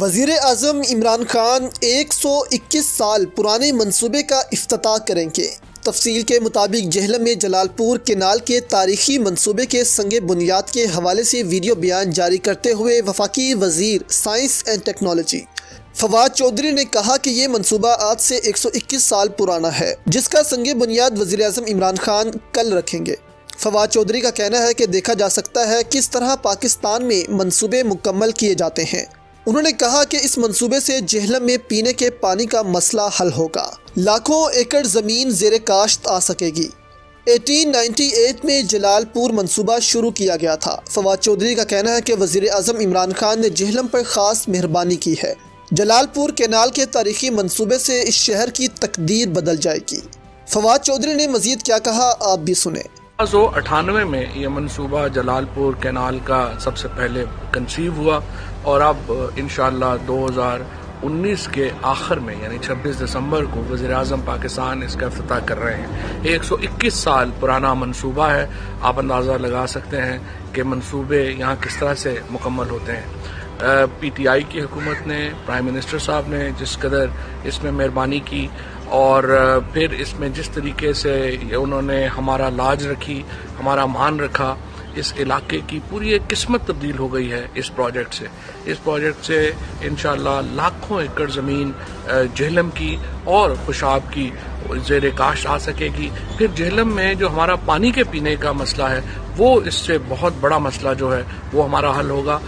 وزیر اعظم عمران خان ایک سو اکیس سال پرانے منصوبے کا افتتاح کریں گے۔ تفصیل کے مطابق جہلم میں جلال پور کینال کے تاریخی منصوبے کے سنگ بنیاد کے حوالے سے ویڈیو بیان جاری کرتے ہوئے وفاقی وزیر science and technology Fawad Chaudhry نے کہا کہ یہ منصوبہ آج سے ایک سو اکیس سال پرانا ہے، جس کا سنگ بنیاد وزیر اعظم عمران خان کل رکھیں گے۔ فواد چودھری کا کہنا ہے کہ دیکھا جا سکتا ہے کس طرح پاکستان میں منصوبے مکمل کیے جاتے ہیں۔ انہوں نے کہا کہ اس منصوبے سے جہلم میں پینے کے پانی کا مسئلہ حل ہوگا۔ لاکھوں ایکڑ زمین زیر کاشت آ سکے گی۔ ایٹین نائنٹی ایٹ میں جلال پور منصوبہ شروع کیا گیا تھا۔ فواد چودھری کا کہنا ہے کہ وزیر اعظم عمران خان نے جہلم پر خاص مہربانی کی ہے۔ جلال پور کینال کے تاریخی منصوبے سے اس شہر کی تقدیر بدل جائے گی۔ فواد چودھری نے مزید کیا کہا، آپ بھی سنیں۔ سو اٹھانوے میں یہ منصوبہ جلال پور کینال کا سب سے پہلے کنسیو ہوا اور اب، انشاءاللہ، دو ہزار انیس کے آخر میں یعنی چھبیس دسمبر کو وزیر اعظم پاکستان اس کا افتتاح کر رہے ہیں۔ ایک سو اکیس سال پرانا منصوبہ ہے۔ آپ اندازہ لگا سکتے ہیں کہ منصوبے یہاں کس طرح سے مکمل ہوتے ہیں۔ پی ٹی آئی کی حکومت نے، پرائم منسٹر صاحب نے جس قدر اس میں مہربانی کی اور پھر اس میں جس طریقے سے انہوں نے ہمارا لاج رکھی، ہمارا مان رکھا، اس علاقے کی پوری ایک قسمت تبدیل ہو گئی ہے اس پروجیکٹ سے۔ اس پروجیکٹ سے انشاءاللہ لاکھوں ایکڑ زمین جہلم کی اور خوشاب کی زیر کاشت آ سکے گی۔ پھر جہلم میں جو ہمارا پانی کے پینے کا مسئلہ ہے، وہ اس سے بہت بڑا مسئلہ جو ہے، وہ ہمارا حل ہوگا۔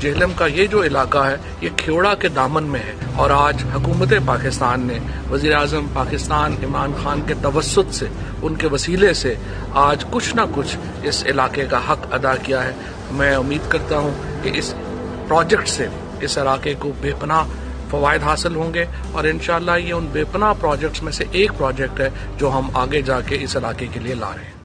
جہلم کا یہ جو علاقہ ہے، یہ کھیوڑا کے دامن میں ہے۔ اور آج حکومت پاکستان نے وزیر اعظم پاکستان عمران خان کے توسط سے، ان کے وسیلے سے آج کچھ نہ کچھ اس علاقے کا حق ادا کیا ہے۔ میں امید کرتا ہوں کہ اس پروجیکٹ سے اس علاقے کو بے پناہ فوائد حاصل ہوں گے اور انشاءاللہ یہ ان بے پناہ پروجیکٹس میں سے ایک پروجیکٹ ہے جو ہم آگے جا کے اس علاقے کے لیے لا رہے ہیں۔